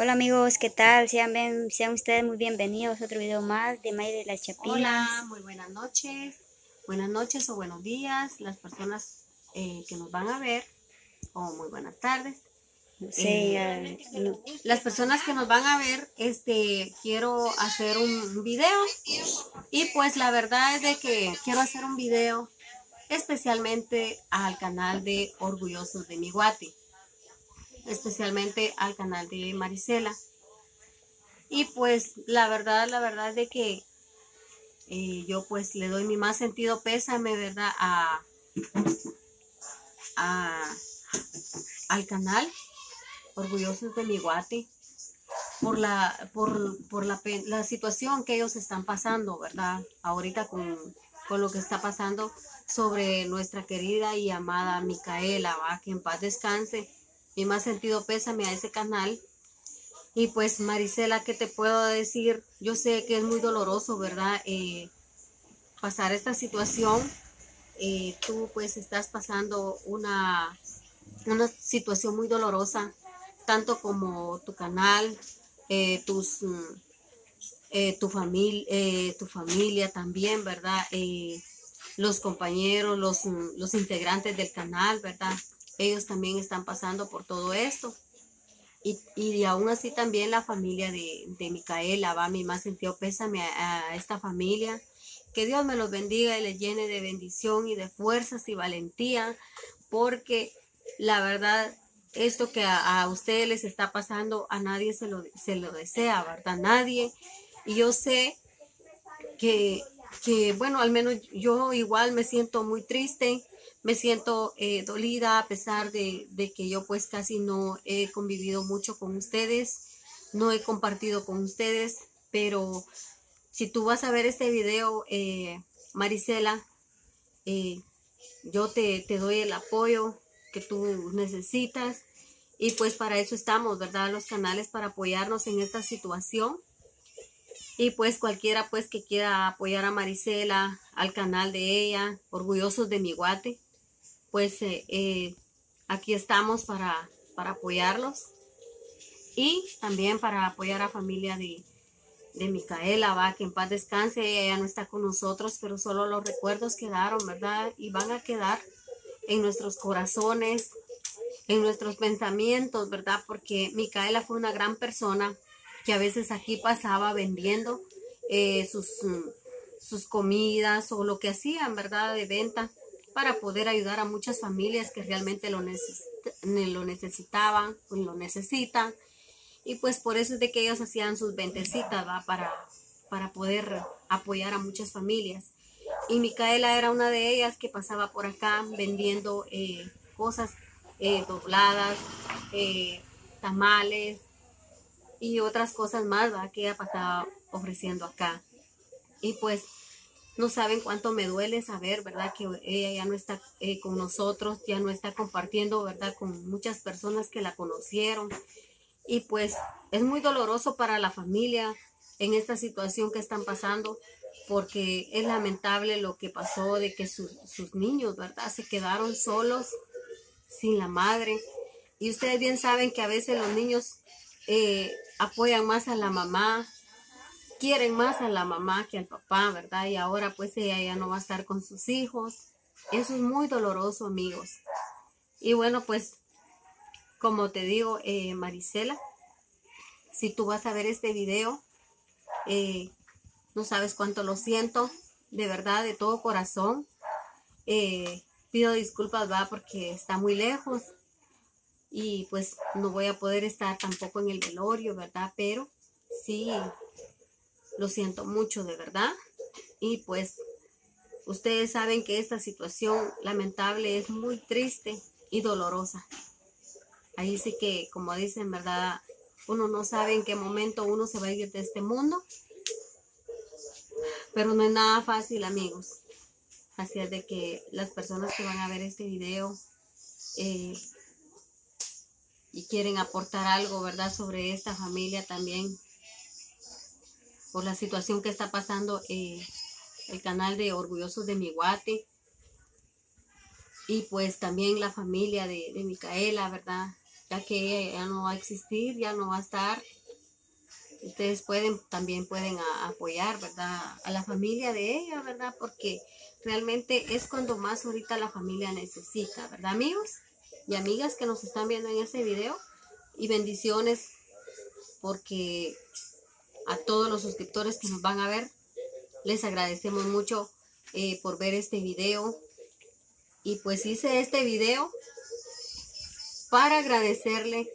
Hola amigos, ¿qué tal? Sean, sean ustedes muy bienvenidos a otro video más de May de las Chapinas. Hola, muy buenas noches. Buenas noches o buenos días las personas eh, que nos van a ver. O muy buenas tardes. Sí, eh, Las personas que nos van a ver, este, quiero hacer un video. Y pues la verdad es de que quiero hacer un video especialmente al canal de Orgullosos de Miguati especialmente al canal de Marisela. Y pues la verdad, la verdad de que eh, yo pues le doy mi más sentido pésame, ¿verdad? A, al canal Orgullosos de mi guate por la, por, por la, la, situación que ellos están pasando, ¿verdad? Ahorita con, con, lo que está pasando sobre nuestra querida y amada Micaela, ¿va? Que en paz descanse mi más sentido pésame a ese canal. Y pues Marisela, ¿qué te puedo decir? Yo sé que es muy doloroso, ¿verdad? Eh, pasar esta situación. Eh, tú pues estás pasando una, una situación muy dolorosa, tanto como tu canal, eh, tus, tu, familia, tu familia también, ¿verdad? los compañeros, los, los integrantes del canal, ¿verdad? Ellos también están pasando por todo esto. Y, y aún así también la familia de, de Micaela, va mi más sentido pésame a, esta familia. Que Dios me los bendiga y les llene de bendición y de fuerzas y valentía, porque la verdad, esto que a, ustedes les está pasando, a nadie se lo, se lo desea, ¿verdad? Nadie. Y yo sé que, que, bueno, al menos yo igual me siento muy triste me siento eh, dolida a pesar de, que yo pues casi no he convivido mucho con ustedes, no he compartido con ustedes, pero si tú vas a ver este video, eh, Marisela, eh, yo te, te doy el apoyo que tú necesitas y pues para eso estamos, ¿verdad? Los canales para apoyarnos en esta situación. Y pues cualquiera pues que quiera apoyar a Marisela, al canal de ella, orgullosos de mi guate, pues eh, eh, aquí estamos para, para apoyarlos y también para apoyar a familia de, de Micaela, va, que en paz descanse, ella no está con nosotros, pero solo los recuerdos quedaron, ¿verdad? Y van a quedar en nuestros corazones, en nuestros pensamientos, ¿verdad? Porque Micaela fue una gran persona que a veces aquí pasaba vendiendo eh, sus, sus comidas o lo que hacían, ¿verdad? De venta para poder ayudar a muchas familias que realmente lo, lo necesitaban, pues lo necesitan. Y pues por eso es de que ellos hacían sus ventecitas, ¿va? Para, para poder apoyar a muchas familias. Y Micaela era una de ellas que pasaba por acá vendiendo eh, cosas eh, dobladas, eh, tamales y otras cosas más ¿va? que ella pasaba ofreciendo acá. Y pues no saben cuánto me duele saber, ¿verdad? Que ella ya no está eh, con nosotros, ya no está compartiendo, ¿verdad? Con muchas personas que la conocieron. Y pues es muy doloroso para la familia en esta situación que están pasando, porque es lamentable lo que pasó de que sus niños, ¿verdad? Se quedaron solos, sin la madre. Y ustedes bien saben que a veces los niños eh, apoyan más a la mamá quieren más a la mamá que al papá, ¿verdad? Y ahora pues ella ya no va a estar con sus hijos. Eso es muy doloroso, amigos. Y bueno, pues, como te digo, eh, Marisela, si tú vas a ver este video, eh, no sabes cuánto lo siento, de verdad, de todo corazón. Eh, pido disculpas, va, porque está muy lejos y pues no voy a poder estar tampoco en el velorio, ¿verdad? Pero sí, lo siento mucho, de verdad. Y pues ustedes saben que esta situación lamentable es muy triste y dolorosa. Ahí sí que, como dicen, ¿verdad? Uno no sabe en qué momento uno se va a ir de este mundo. Pero no es nada fácil, amigos. Así es de que las personas que van a ver este video eh, y quieren aportar algo, ¿verdad? Sobre esta familia también, por la situación que está pasando eh, el canal de Orgullosos de Miguate y pues también la familia de, Micaela, ¿verdad? ya que ella ya no va a existir, ya no va a estar. Ustedes pueden, también pueden apoyar, ¿verdad? A la familia de ella, ¿verdad? Porque realmente es cuando más ahorita la familia necesita, ¿verdad, amigos? Y amigas que nos están viendo en este video. Y bendiciones porque a todos los suscriptores que nos van a ver, les agradecemos mucho eh, por ver este video. Y pues hice este video para agradecerle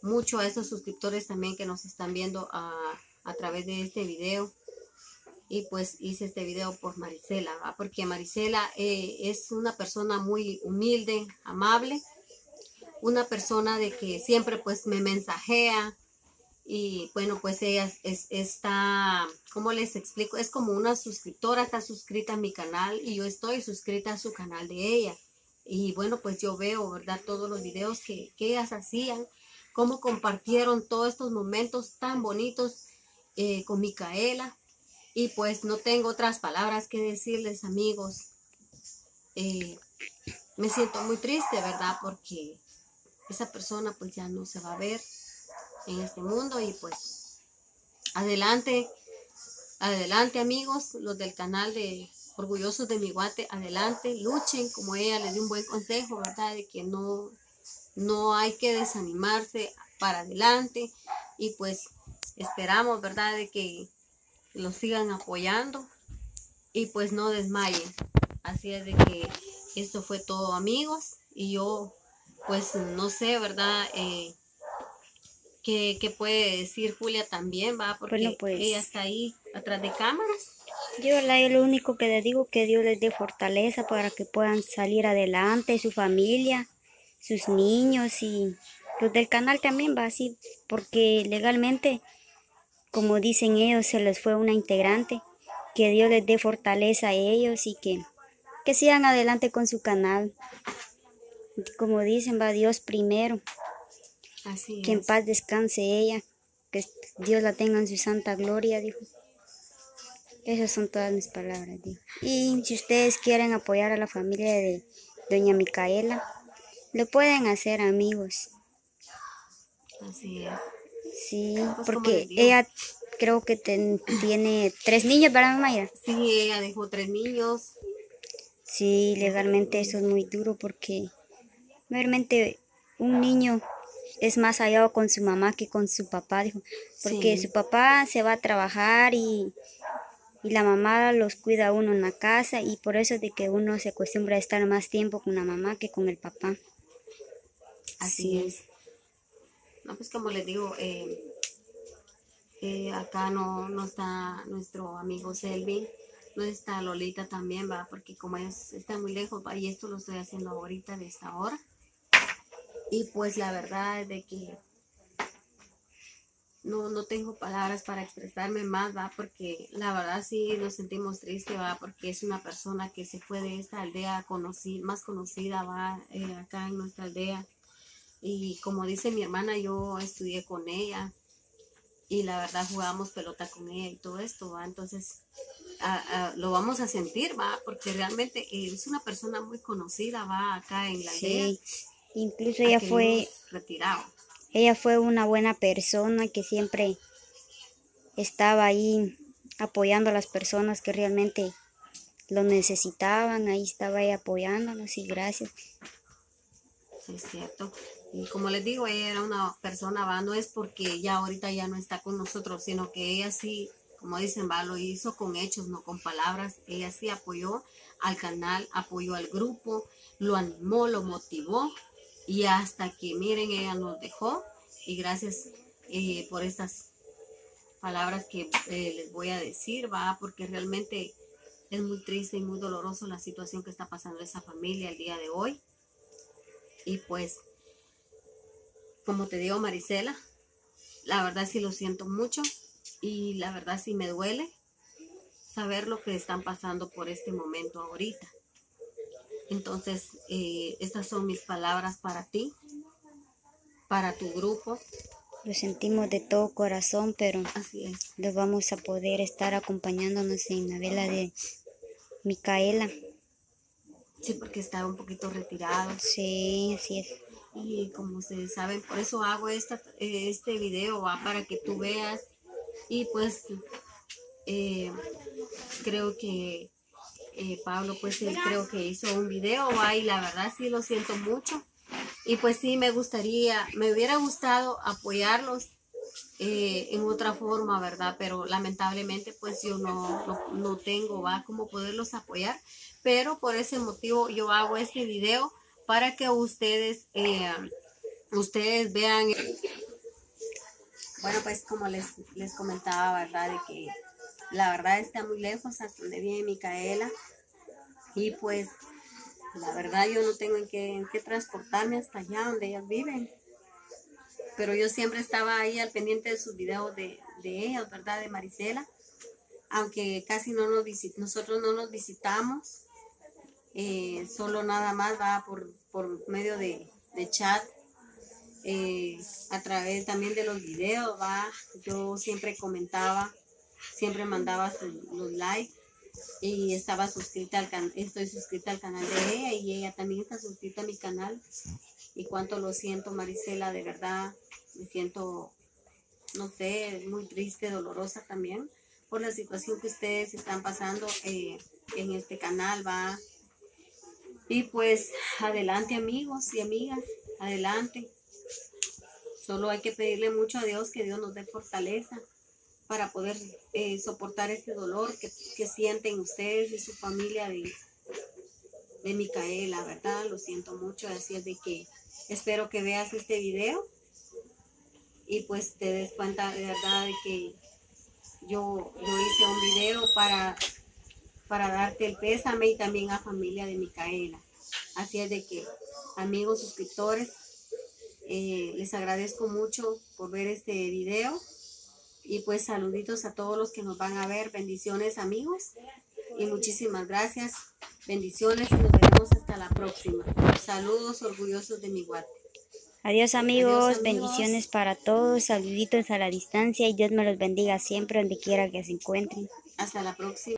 mucho a esos suscriptores también que nos están viendo a, través de este video. Y pues hice este video por Marisela, porque Marisela eh, es una persona muy humilde, amable, una persona de que siempre pues me mensajea, y bueno, pues ella es, está, ¿cómo les explico? Es como una suscriptora, está suscrita a mi canal y yo estoy suscrita a su canal de ella. Y bueno, pues yo veo, ¿verdad? Todos los videos que, ellas hacían, cómo compartieron todos estos momentos tan bonitos eh, con Micaela. Y pues no tengo otras palabras que decirles, amigos. Eh, me siento muy triste, ¿verdad? Porque esa persona pues ya no se va a ver en este mundo y pues adelante, adelante amigos, los del canal de Orgullosos de mi guate, adelante, luchen como ella le dio un buen consejo, ¿verdad? De que no, no hay que desanimarse para adelante y pues esperamos, ¿verdad? De que los sigan apoyando y pues no desmayen. Así es de que esto fue todo amigos y yo pues no sé, ¿verdad? Eh, ¿Qué, puede decir Julia también, va? Porque pues, ella está ahí atrás de cámaras. Yo lo único que le digo que Dios les dé fortaleza para que puedan salir adelante, su familia, sus niños y los del canal también va así, porque legalmente, como dicen ellos, se les fue una integrante. Que Dios les dé fortaleza a ellos y que, que sigan adelante con su canal. Como dicen, va Dios primero que en paz descanse ella, que Dios la tenga en su santa gloria, dijo. Esas son todas mis palabras, dijo. Y si ustedes quieren apoyar a la familia de doña Micaela, lo pueden hacer, amigos. Así es. Sí, pues porque ella creo que tiene tres niños, ¿verdad, Mayra? Sí, ella dejó tres niños. Sí, legalmente eso es muy duro porque realmente un niño es más hallado con su mamá que con su papá, dijo, porque su papá se va a trabajar y, la mamá los cuida a uno en la casa y por eso de que uno se acostumbra a estar más tiempo con la mamá que con el papá. Así es. No, pues como les digo, eh, eh, acá no, no está nuestro amigo Selvi, no está Lolita también, va, porque como ellos están muy lejos, y esto lo estoy haciendo ahorita de esta hora. Y pues la verdad es de que no, no tengo palabras para expresarme más, va, porque la verdad sí nos sentimos tristes, va, porque es una persona que se fue de esta aldea más conocida, va, eh, acá en nuestra aldea. Y como dice mi hermana, yo estudié con ella y la verdad jugamos pelota con ella y todo esto, va, entonces lo vamos a sentir, va, porque realmente es una persona muy conocida, va, acá en la aldea. Incluso ella fue retirado. Ella fue una buena persona que siempre estaba ahí apoyando a las personas que realmente lo necesitaban. Ahí estaba ella apoyándonos y gracias. Es cierto. Y como les digo, ella era una persona, va, no es porque ya ahorita ya no está con nosotros, sino que ella sí, como dicen, va, lo hizo con hechos, no con palabras. Ella sí apoyó al canal, apoyó al grupo, lo animó, lo motivó y hasta que miren, ella nos dejó y gracias eh, por estas palabras que eh, les voy a decir, va, porque realmente es muy triste y muy doloroso la situación que está pasando esa familia el día de hoy. Y pues, como te digo, Marisela, la verdad sí lo siento mucho y la verdad sí me duele saber lo que están pasando por este momento ahorita. Entonces, eh, estas son mis palabras para ti, para tu grupo. Lo sentimos de todo corazón, pero así es. Los vamos a poder estar acompañándonos en la vela de Micaela. Sí, porque está un poquito retirado. Sí, así es. Y como ustedes saben, por eso hago esta, eh, este video, ¿va? para que tú veas. Y pues eh, creo que eh, Pablo, pues él creo que hizo un video, y la verdad sí lo siento mucho. Y pues sí, me gustaría, me hubiera gustado apoyarlos eh, en otra forma, ¿verdad? Pero lamentablemente pues yo no, no, tengo, ¿va? Cómo poderlos apoyar. Pero por ese motivo yo hago este video para que ustedes, eh, ustedes vean. Bueno, pues como les, les comentaba, ¿verdad? De que la verdad está muy lejos hasta donde vive Micaela. Y pues la verdad yo no tengo en qué, en qué transportarme hasta allá donde ellas viven. Pero yo siempre estaba ahí al pendiente de sus videos de, de ellas, ¿verdad? De Marisela. Aunque casi no nos visit nosotros no nos visitamos. Eh, solo nada más va por, por medio de, de chat. Eh, a través también de los videos, va. Yo siempre comentaba, siempre mandaba los likes y estaba suscrita al canal, estoy suscrita al canal de ella y ella también está suscrita a mi canal. Y cuánto lo siento, Marisela, de verdad, me siento, no sé, muy triste, dolorosa también por la situación que ustedes están pasando eh, en este canal, va. Y pues adelante amigos y amigas, adelante. Solo hay que pedirle mucho a Dios que Dios nos dé fortaleza para poder eh, soportar este dolor que, sienten ustedes y su familia de, de Micaela, ¿verdad? Lo siento mucho, así es de que espero que veas este video y pues te des cuenta de verdad de que yo, yo hice un video para, para darte el pésame y también a familia de Micaela. Así es de que, amigos suscriptores, eh, les agradezco mucho por ver este video y pues saluditos a todos los que nos van a ver. Bendiciones amigos. Y muchísimas gracias. Bendiciones y nos vemos hasta la próxima. Saludos orgullosos de mi guate. Adiós amigos, bendiciones para todos, saluditos a la distancia y Dios me los bendiga siempre donde quiera que se encuentren. Hasta la próxima.